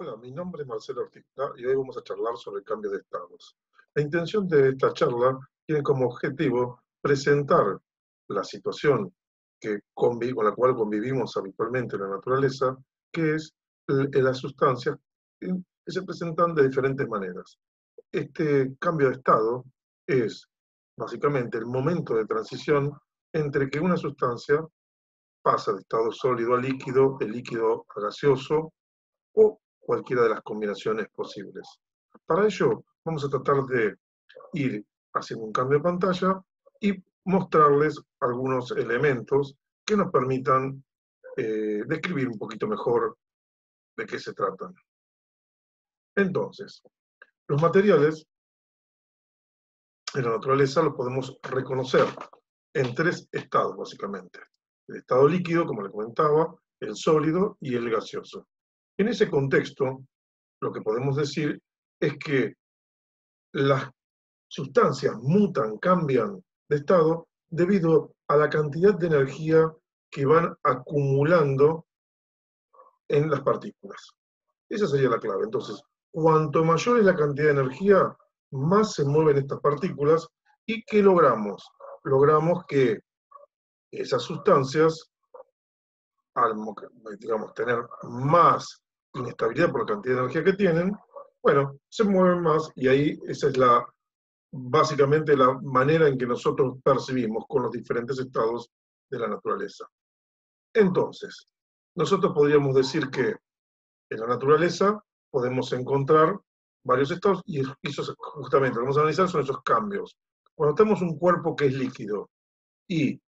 Hola, mi nombre es Marcelo Ortizta y hoy vamos a charlar sobre el cambio de estados. La intención de esta charla tiene como objetivo presentar la situación que con la cual convivimos habitualmente en la naturaleza, que es las sustancias que se presentan de diferentes maneras. Este cambio de estado es básicamente el momento de transición entre que una sustancia pasa de estado sólido a líquido, de líquido a gaseoso o cualquiera de las combinaciones posibles. Para ello, vamos a tratar de ir haciendo un cambio de pantalla y mostrarles algunos elementos que nos permitan eh, describir un poquito mejor de qué se tratan. Entonces, los materiales en la naturaleza los podemos reconocer en tres estados, básicamente. El estado líquido, como le comentaba, el sólido y el gaseoso. En ese contexto, lo que podemos decir es que las sustancias mutan, cambian de estado debido a la cantidad de energía que van acumulando en las partículas. Esa sería la clave. Entonces, cuanto mayor es la cantidad de energía, más se mueven estas partículas y ¿qué logramos? Logramos que esas sustancias, al digamos, tener más inestabilidad por la cantidad de energía que tienen, bueno, se mueven más y ahí esa es la, básicamente la manera en que nosotros percibimos con los diferentes estados de la naturaleza. Entonces, nosotros podríamos decir que en la naturaleza podemos encontrar varios estados y eso justamente lo que vamos a analizar son esos cambios. Cuando tenemos un cuerpo que es líquido y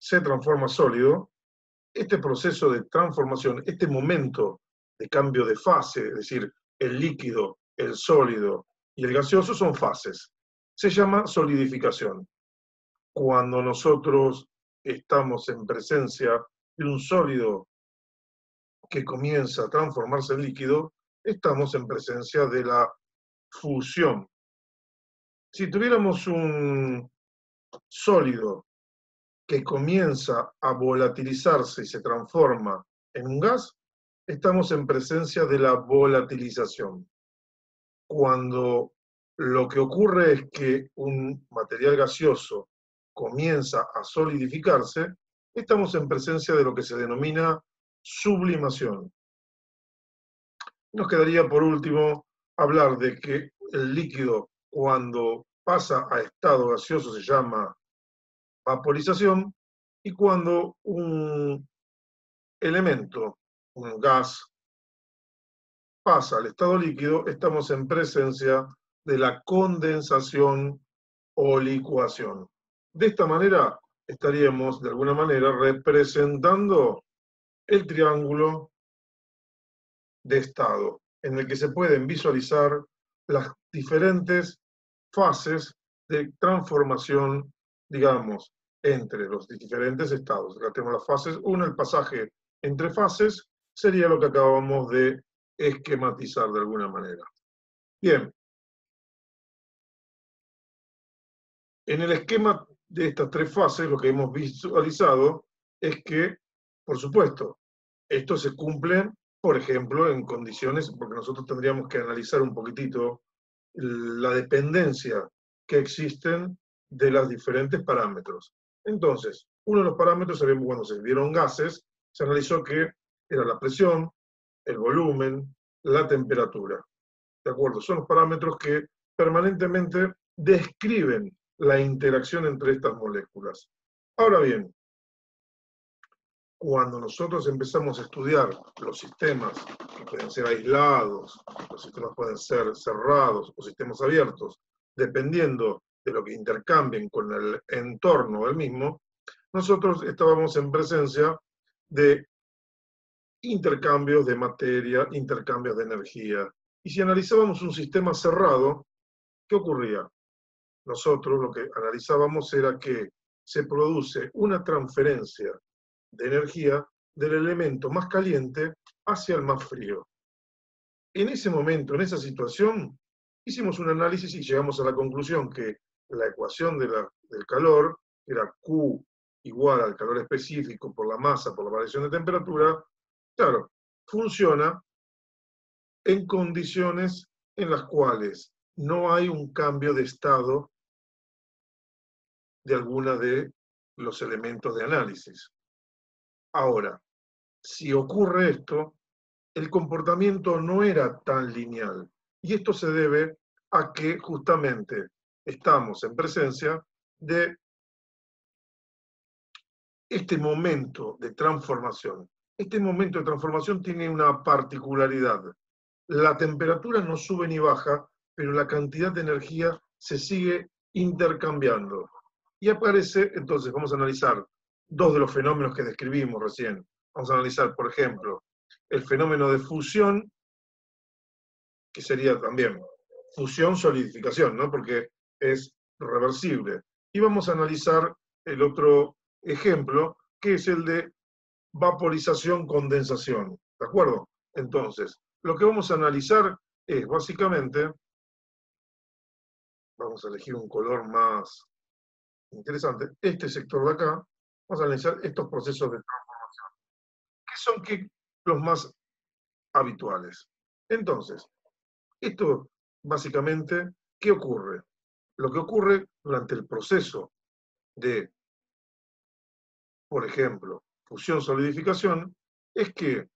se transforma sólido, este proceso de transformación, este momento de cambio de fase, es decir, el líquido, el sólido y el gaseoso son fases. Se llama solidificación. Cuando nosotros estamos en presencia de un sólido que comienza a transformarse en líquido, estamos en presencia de la fusión. Si tuviéramos un sólido que comienza a volatilizarse y se transforma en un gas, estamos en presencia de la volatilización. Cuando lo que ocurre es que un material gaseoso comienza a solidificarse, estamos en presencia de lo que se denomina sublimación. Nos quedaría por último hablar de que el líquido cuando pasa a estado gaseoso se llama vaporización y cuando un elemento, un gas, pasa al estado líquido, estamos en presencia de la condensación o licuación. De esta manera estaríamos, de alguna manera, representando el triángulo de estado, en el que se pueden visualizar las diferentes fases de transformación digamos, entre los diferentes estados. Acá tenemos las fases. Uno, el pasaje entre fases, sería lo que acabamos de esquematizar de alguna manera. Bien. En el esquema de estas tres fases, lo que hemos visualizado es que, por supuesto, esto se cumple, por ejemplo, en condiciones, porque nosotros tendríamos que analizar un poquitito la dependencia que existen de los diferentes parámetros. Entonces, uno de los parámetros, sabemos cuando se vieron gases, se analizó que era la presión, el volumen, la temperatura. ¿De acuerdo? Son los parámetros que permanentemente describen la interacción entre estas moléculas. Ahora bien, cuando nosotros empezamos a estudiar los sistemas que pueden ser aislados, los sistemas pueden ser cerrados o sistemas abiertos, dependiendo de lo que intercambien con el entorno del mismo, nosotros estábamos en presencia de intercambios de materia, intercambios de energía. Y si analizábamos un sistema cerrado, ¿qué ocurría? Nosotros lo que analizábamos era que se produce una transferencia de energía del elemento más caliente hacia el más frío. En ese momento, en esa situación, hicimos un análisis y llegamos a la conclusión que la ecuación del calor, era Q igual al calor específico por la masa, por la variación de temperatura, claro, funciona en condiciones en las cuales no hay un cambio de estado de alguna de los elementos de análisis. Ahora, si ocurre esto, el comportamiento no era tan lineal. Y esto se debe a que justamente estamos en presencia de este momento de transformación. Este momento de transformación tiene una particularidad. La temperatura no sube ni baja, pero la cantidad de energía se sigue intercambiando. Y aparece, entonces vamos a analizar dos de los fenómenos que describimos recién. Vamos a analizar, por ejemplo, el fenómeno de fusión, que sería también fusión-solidificación, ¿no? porque es reversible. Y vamos a analizar el otro ejemplo, que es el de vaporización-condensación. ¿De acuerdo? Entonces, lo que vamos a analizar es básicamente, vamos a elegir un color más interesante, este sector de acá, vamos a analizar estos procesos de transformación, que son los más habituales. Entonces, esto básicamente, ¿qué ocurre? Lo que ocurre durante el proceso de, por ejemplo, fusión-solidificación, es que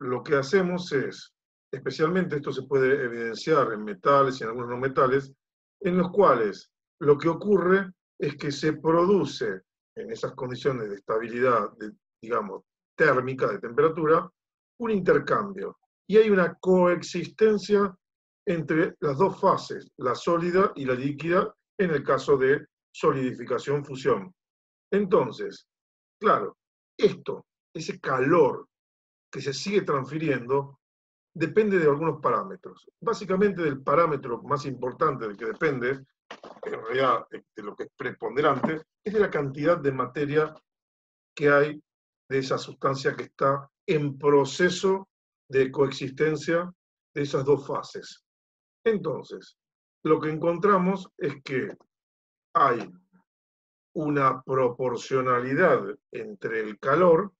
lo que hacemos es, especialmente esto se puede evidenciar en metales y en algunos no metales, en los cuales lo que ocurre es que se produce en esas condiciones de estabilidad, digamos, térmica, de temperatura, un intercambio. Y hay una coexistencia entre las dos fases, la sólida y la líquida, en el caso de solidificación-fusión. Entonces, claro, esto, ese calor que se sigue transfiriendo, depende de algunos parámetros. Básicamente del parámetro más importante del que depende, en realidad de lo que es preponderante, es de la cantidad de materia que hay de esa sustancia que está en proceso de coexistencia de esas dos fases. Entonces, lo que encontramos es que hay una proporcionalidad entre el calor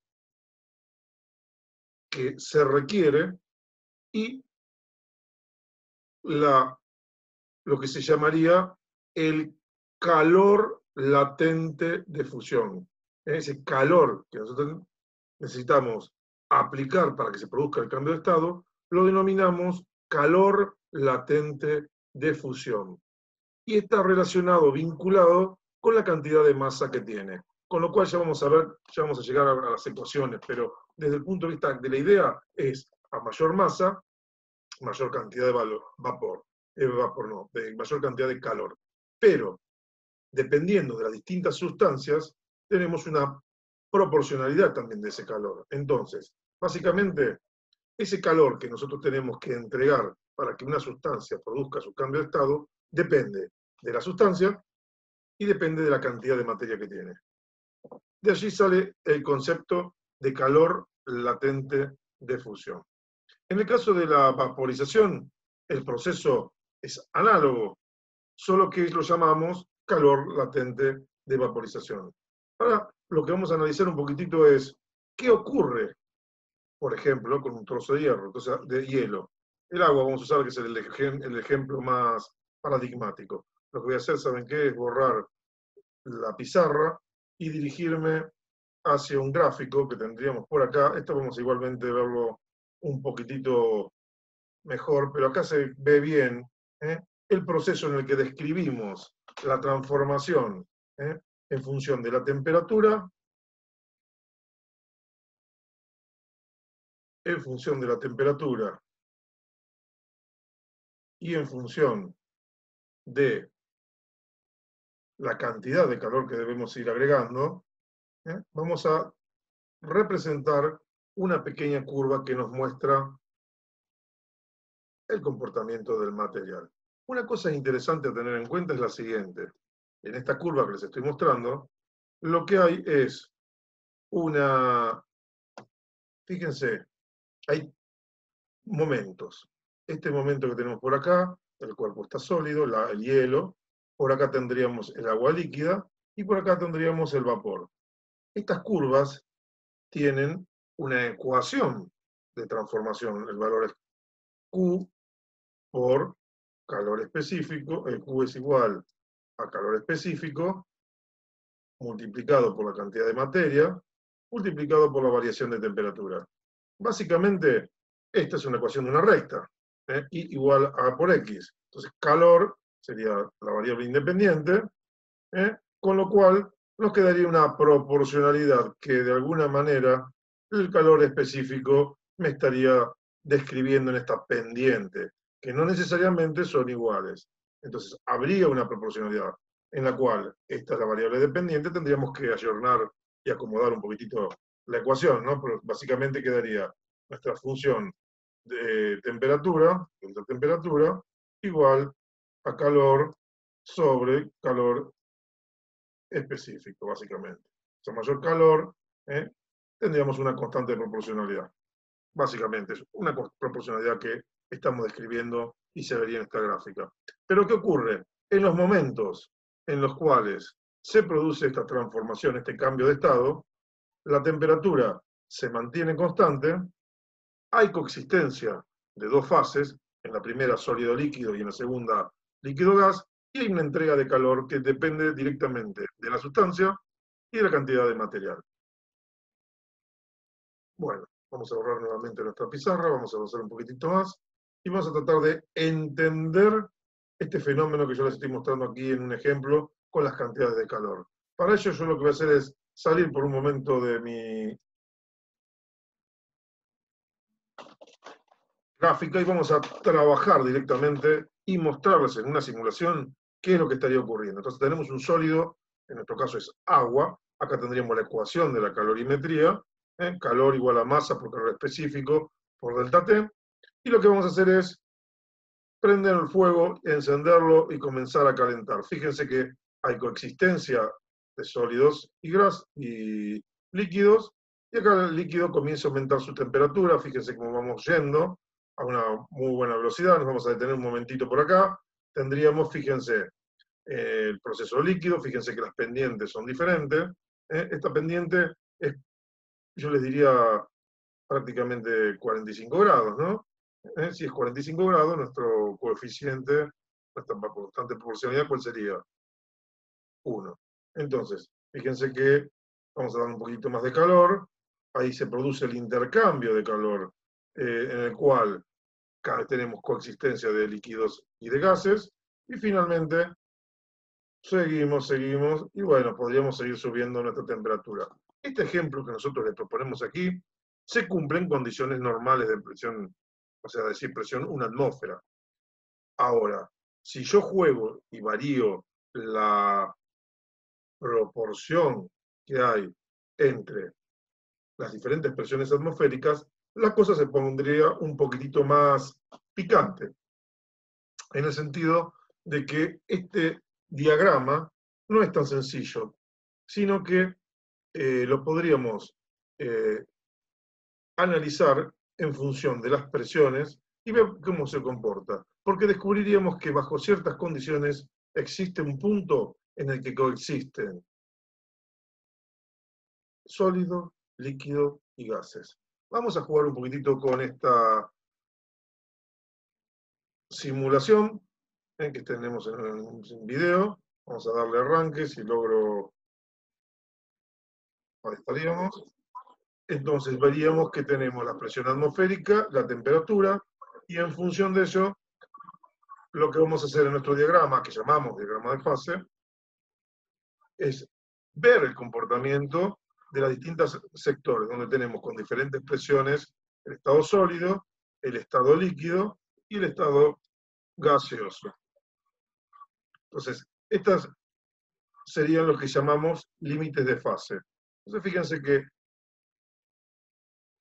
que se requiere y la, lo que se llamaría el calor latente de fusión. Ese calor que nosotros necesitamos aplicar para que se produzca el cambio de estado, lo denominamos calor latente de fusión. Y está relacionado, vinculado con la cantidad de masa que tiene. Con lo cual ya vamos a ver, ya vamos a llegar a las ecuaciones, pero desde el punto de vista de la idea es a mayor masa, mayor cantidad de vapor, eh, vapor no, de mayor cantidad de calor. Pero, dependiendo de las distintas sustancias, tenemos una proporcionalidad también de ese calor. Entonces, básicamente, ese calor que nosotros tenemos que entregar para que una sustancia produzca su cambio de estado depende de la sustancia y depende de la cantidad de materia que tiene. De allí sale el concepto de calor latente de fusión. En el caso de la vaporización, el proceso es análogo, solo que lo llamamos calor latente de vaporización. Ahora, lo que vamos a analizar un poquitito es qué ocurre, por ejemplo, con un trozo de hierro, de hielo. El agua, vamos a usar que es el, ejemplo más paradigmático. Lo que voy a hacer, ¿saben qué? Es borrar la pizarra y dirigirme hacia un gráfico que tendríamos por acá. Esto vamos a igualmente verlo un poquitito mejor, pero acá se ve bien ¿eh? el proceso en el que describimos la transformación ¿eh? en función de la temperatura, en función de la temperatura y en función de la cantidad de calor que debemos ir agregando, ¿eh? vamos a representar una pequeña curva que nos muestra el comportamiento del material. Una cosa interesante a tener en cuenta es la siguiente. En esta curva que les estoy mostrando, lo que hay es una... Fíjense, hay momentos. Este momento que tenemos por acá, el cuerpo está sólido, el hielo, por acá tendríamos el agua líquida y por acá tendríamos el vapor. Estas curvas tienen una ecuación de transformación, el valor es Q por calor específico, el Q es igual a calor específico, multiplicado por la cantidad de materia, multiplicado por la variación de temperatura. Básicamente, esta es una ecuación de una recta, ¿eh? y igual a por x. Entonces, calor sería la variable independiente, ¿eh? con lo cual nos quedaría una proporcionalidad que de alguna manera el calor específico me estaría describiendo en esta pendiente, que no necesariamente son iguales. Entonces, habría una proporcionalidad en la cual esta es la variable dependiente, tendríamos que ayornar y acomodar un poquitito la ecuación, ¿no? Pero básicamente quedaría nuestra función de temperatura, de temperatura, igual a calor sobre calor específico, básicamente. O sea, mayor calor, ¿eh? tendríamos una constante de proporcionalidad. Básicamente, es una proporcionalidad que estamos describiendo y se vería en esta gráfica. Pero ¿qué ocurre? En los momentos en los cuales se produce esta transformación, este cambio de estado, la temperatura se mantiene constante, hay coexistencia de dos fases, en la primera sólido-líquido y en la segunda líquido-gas, y hay una entrega de calor que depende directamente de la sustancia y de la cantidad de material. Bueno, vamos a borrar nuevamente nuestra pizarra, vamos a avanzar un poquitito más y vamos a tratar de entender este fenómeno que yo les estoy mostrando aquí en un ejemplo con las cantidades de calor. Para ello yo lo que voy a hacer es salir por un momento de mi gráfica y vamos a trabajar directamente y mostrarles en una simulación qué es lo que estaría ocurriendo. Entonces tenemos un sólido, en nuestro caso es agua, acá tendríamos la ecuación de la calorimetría, ¿eh? calor igual a masa por calor específico por delta T, y lo que vamos a hacer es prender el fuego, encenderlo y comenzar a calentar. Fíjense que hay coexistencia de sólidos y, gras y líquidos, y acá el líquido comienza a aumentar su temperatura, fíjense cómo vamos yendo a una muy buena velocidad, nos vamos a detener un momentito por acá, tendríamos, fíjense, eh, el proceso líquido, fíjense que las pendientes son diferentes, ¿eh? esta pendiente es, yo les diría, prácticamente 45 grados, ¿no? ¿Eh? Si es 45 grados, nuestro coeficiente, nuestra constante proporcionalidad, ¿cuál sería? 1. Entonces, fíjense que vamos a dar un poquito más de calor, ahí se produce el intercambio de calor, eh, en el cual tenemos coexistencia de líquidos y de gases, y finalmente seguimos, seguimos, y bueno, podríamos seguir subiendo nuestra temperatura. Este ejemplo que nosotros le proponemos aquí se cumple en condiciones normales de presión, o sea, decir presión una atmósfera. Ahora, si yo juego y varío la proporción que hay entre las diferentes presiones atmosféricas, la cosa se pondría un poquitito más picante, en el sentido de que este diagrama no es tan sencillo, sino que eh, lo podríamos eh, analizar en función de las presiones y ver cómo se comporta, porque descubriríamos que bajo ciertas condiciones existe un punto en el que coexisten sólido, líquido y gases. Vamos a jugar un poquitito con esta simulación eh, que tenemos en un video. Vamos a darle arranque, si logro... Ahí estaríamos. Entonces veríamos que tenemos la presión atmosférica, la temperatura, y en función de eso, lo que vamos a hacer en nuestro diagrama, que llamamos diagrama de fase, es ver el comportamiento de los distintos sectores, donde tenemos con diferentes presiones el estado sólido, el estado líquido y el estado gaseoso. Entonces, estas serían los que llamamos límites de fase. Entonces, fíjense que,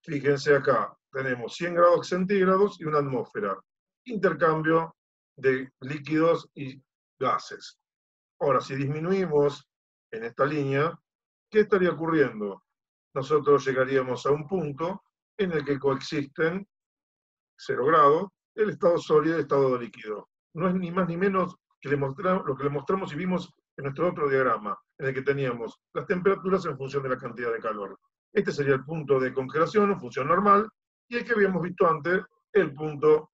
fíjense acá, tenemos 100 grados centígrados y una atmósfera. Intercambio de líquidos y gases. Ahora, si disminuimos en esta línea, ¿qué estaría ocurriendo? Nosotros llegaríamos a un punto en el que coexisten 0 grados el estado sólido y el estado líquido. No es ni más ni menos que lo que le mostramos y vimos en nuestro otro diagrama, en el que teníamos las temperaturas en función de la cantidad de calor. Este sería el punto de congelación, en función normal, y el que habíamos visto antes, el punto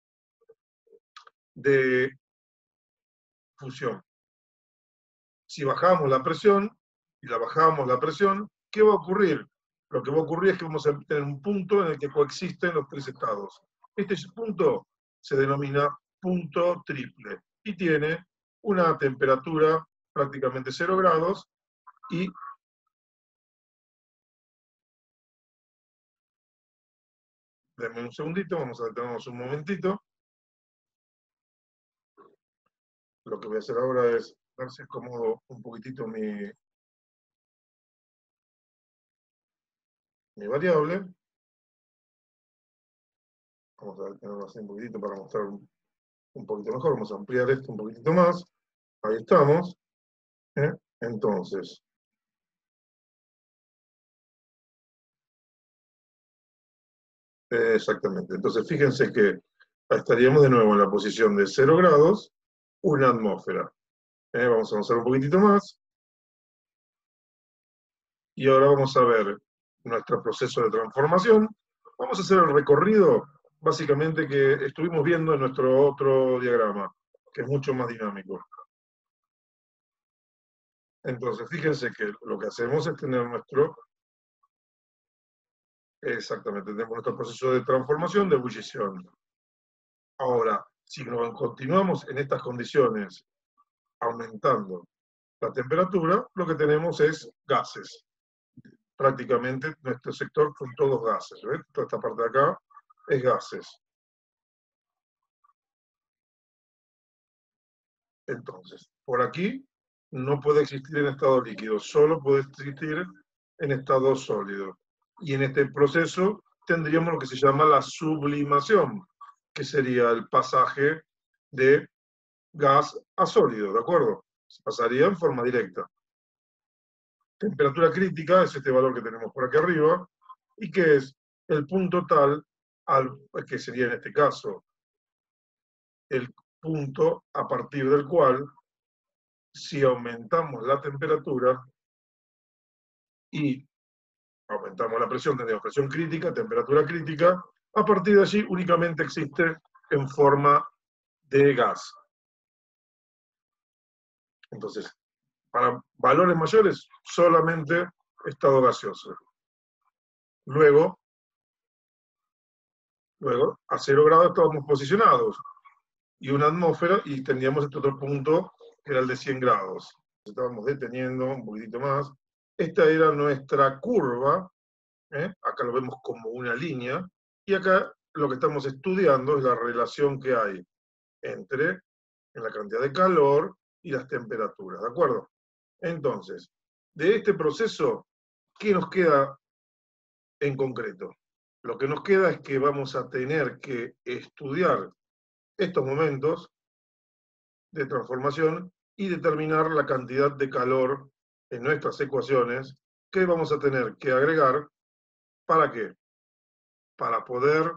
de fusión. Si bajamos la presión, y la bajamos la presión, ¿qué va a ocurrir? Lo que va a ocurrir es que vamos a tener un punto en el que coexisten los tres estados. Este punto se denomina punto triple y tiene una temperatura prácticamente 0 grados y Denme un segundito, vamos a detenernos un momentito. Lo que voy a hacer ahora es ver si acomodo un poquitito mi, mi variable. Vamos a detenerlo así un poquitito para mostrar un, poquito mejor. Vamos a ampliar esto un poquitito más. Ahí estamos. ¿eh? Entonces, Exactamente. Entonces, fíjense que estaríamos de nuevo en la posición de 0 grados, una atmósfera. Eh, vamos a avanzar un poquitito más. Y ahora vamos a ver nuestro proceso de transformación. Vamos a hacer el recorrido, básicamente, que estuvimos viendo en nuestro otro diagrama, que es mucho más dinámico. Entonces, fíjense que lo que hacemos es tener nuestro Exactamente, tenemos nuestro proceso de transformación de ebullición. Ahora, si continuamos en estas condiciones, aumentando la temperatura, lo que tenemos es gases. Prácticamente nuestro sector son todos gases. ¿ves? Esta parte de acá es gases. Entonces, por aquí no puede existir en estado líquido, solo puede existir en estado sólido. Y en este proceso tendríamos lo que se llama la sublimación, que sería el pasaje de gas a sólido, ¿de acuerdo? Se pasaría en forma directa. Temperatura crítica es este valor que tenemos por aquí arriba, y que es el punto tal, al, que sería en este caso el punto a partir del cual, si aumentamos la temperatura y aumentamos la presión, tenemos presión crítica, temperatura crítica, a partir de allí únicamente existe en forma de gas. Entonces, para valores mayores, solamente estado gaseoso. Luego, luego a cero grados estábamos posicionados, y una atmósfera, y tendríamos este otro punto, que era el de 100 grados. Estábamos deteniendo un poquitito más, esta era nuestra curva, ¿eh? acá lo vemos como una línea, y acá lo que estamos estudiando es la relación que hay entre la cantidad de calor y las temperaturas, ¿de acuerdo? Entonces, de este proceso, ¿qué nos queda en concreto? Lo que nos queda es que vamos a tener que estudiar estos momentos de transformación y determinar la cantidad de calor en nuestras ecuaciones que vamos a tener que agregar para qué? Para poder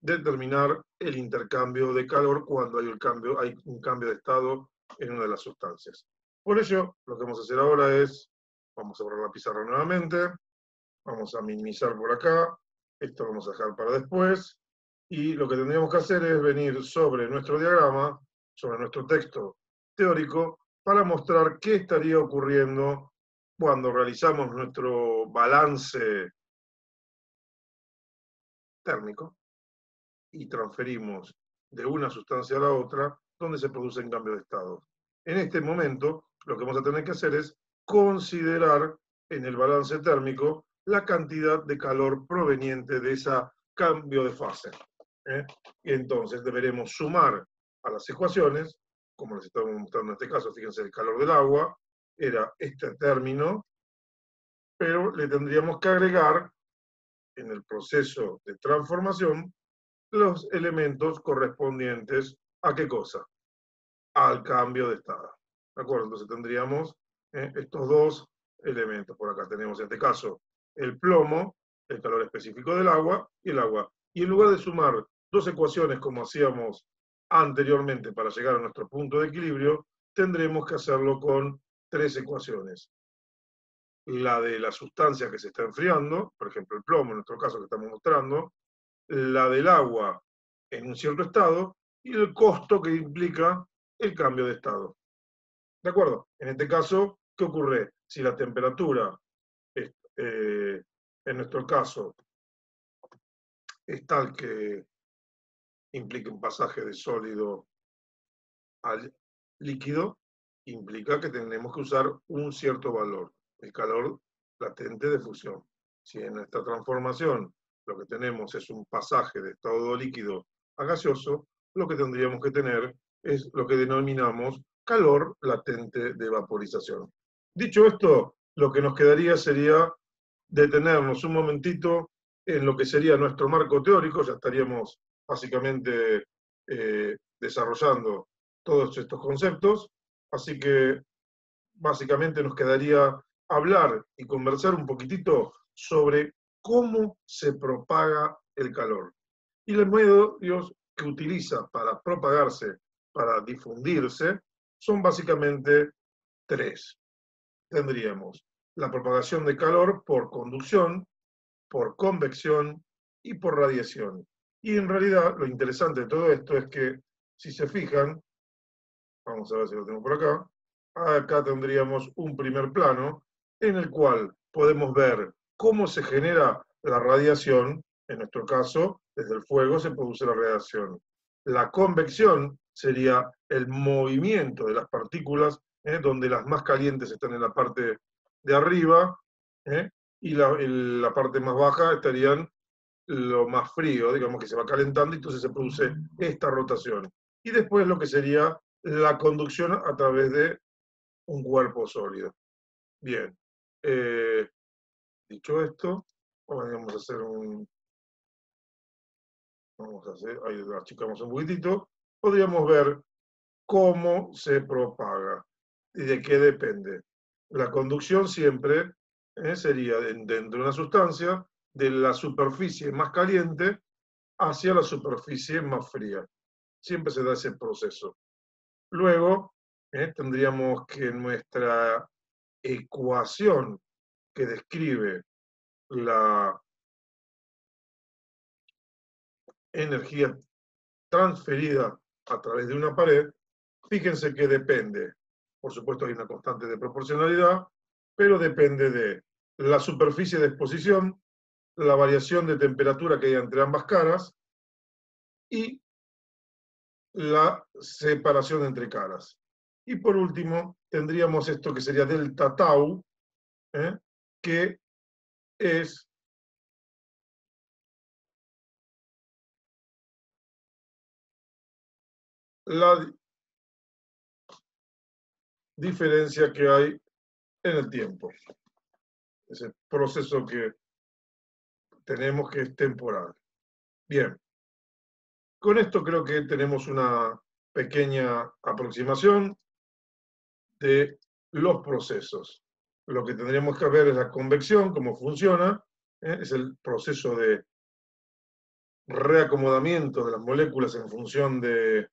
determinar el intercambio de calor cuando hay cambio, hay un cambio de estado en una de las sustancias. Por ello, lo que vamos a hacer ahora es, vamos a borrar la pizarra nuevamente, vamos a minimizar por acá, esto lo vamos a dejar para después, y lo que tendríamos que hacer es venir sobre nuestro diagrama, sobre nuestro texto teórico, para mostrar qué estaría ocurriendo cuando realizamos nuestro balance térmico y transferimos de una sustancia a la otra, donde se producen cambios de estado. En este momento, lo que vamos a tener que hacer es considerar en el balance térmico la cantidad de calor proveniente de ese cambio de fase. ¿eh? Y entonces deberemos sumar a las ecuaciones como les estamos mostrando en este caso, fíjense, el calor del agua, era este término, pero le tendríamos que agregar en el proceso de transformación los elementos correspondientes a qué cosa? Al cambio de estado. Entonces tendríamos eh, estos dos elementos. Por acá tenemos en este caso el plomo, el calor específico del agua y el agua. Y en lugar de sumar dos ecuaciones como hacíamos anteriormente para llegar a nuestro punto de equilibrio, tendremos que hacerlo con tres ecuaciones. La de la sustancia que se está enfriando, por ejemplo el plomo en nuestro caso que estamos mostrando, la del agua en un cierto estado y el costo que implica el cambio de estado. ¿De acuerdo? En este caso, ¿qué ocurre? Si la temperatura, eh, en nuestro caso, es tal que implica un pasaje de sólido al líquido, implica que tenemos que usar un cierto valor, el calor latente de fusión. Si en esta transformación lo que tenemos es un pasaje de estado líquido a gaseoso, lo que tendríamos que tener es lo que denominamos calor latente de vaporización. Dicho esto, lo que nos quedaría sería detenernos un momentito en lo que sería nuestro marco teórico, ya estaríamos básicamente eh, desarrollando todos estos conceptos, así que básicamente nos quedaría hablar y conversar un poquitito sobre cómo se propaga el calor. Y los medios que utiliza para propagarse, para difundirse, son básicamente tres. Tendríamos la propagación de calor por conducción, por convección y por radiación. Y en realidad lo interesante de todo esto es que, si se fijan, vamos a ver si lo tengo por acá, acá tendríamos un primer plano en el cual podemos ver cómo se genera la radiación, en nuestro caso, desde el fuego se produce la radiación. La convección sería el movimiento de las partículas, ¿eh? donde las más calientes están en la parte de arriba ¿eh? y la, parte más baja estarían lo más frío, digamos que se va calentando y entonces se produce esta rotación. Y después lo que sería la conducción a través de un cuerpo sólido. Bien, eh, dicho esto, vamos a hacer un... Vamos a hacer, ahí achicamos un poquitito. Podríamos ver cómo se propaga y de qué depende. La conducción siempre eh, sería dentro de una sustancia de la superficie más caliente hacia la superficie más fría. Siempre se da ese proceso. Luego, eh, tendríamos que nuestra ecuación que describe la energía transferida a través de una pared, fíjense que depende, por supuesto hay una constante de proporcionalidad, pero depende de la superficie de exposición, la variación de temperatura que hay entre ambas caras y la separación entre caras. Y por último, tendríamos esto que sería delta tau, ¿eh? que es la diferencia que hay en el tiempo. Ese proceso que tenemos que es temporal. Bien. Con esto creo que tenemos una pequeña aproximación de los procesos. Lo que tendríamos que ver es la convección, cómo funciona, ¿eh? es el proceso de reacomodamiento de las moléculas en función de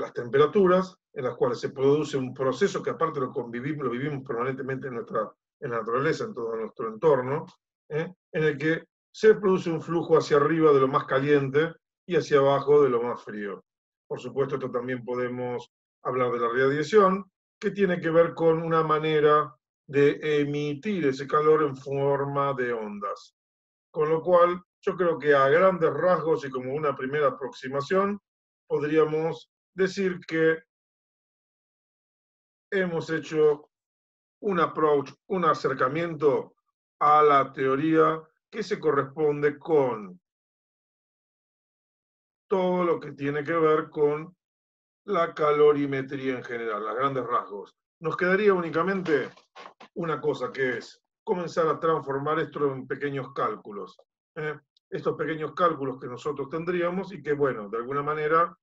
las temperaturas, en las cuales se produce un proceso que aparte lo convivimos, lo vivimos permanentemente en, nuestra, en la naturaleza, en todo nuestro entorno, ¿eh? en el que se produce un flujo hacia arriba de lo más caliente y hacia abajo de lo más frío. Por supuesto, esto también podemos hablar de la radiación, que tiene que ver con una manera de emitir ese calor en forma de ondas. Con lo cual, yo creo que a grandes rasgos y como una primera aproximación, podríamos decir que hemos hecho un approach, un acercamiento a la teoría que se corresponde con todo lo que tiene que ver con la calorimetría en general, a grandes rasgos. Nos quedaría únicamente una cosa que es comenzar a transformar esto en pequeños cálculos. ¿eh? Estos pequeños cálculos que nosotros tendríamos y que, bueno, de alguna manera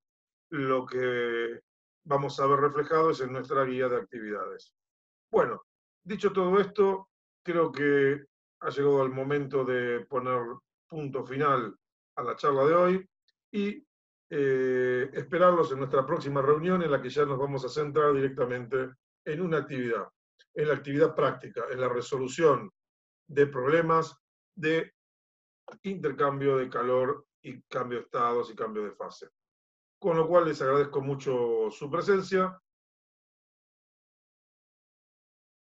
lo que vamos a ver reflejado es en nuestra guía de actividades. Bueno, dicho todo esto, creo que ha llegado el momento de poner punto final a la charla de hoy y eh, esperarlos en nuestra próxima reunión en la que ya nos vamos a centrar directamente en una actividad, en la actividad práctica, en la resolución de problemas de intercambio de calor y cambio de estados y cambio de fase. Con lo cual les agradezco mucho su presencia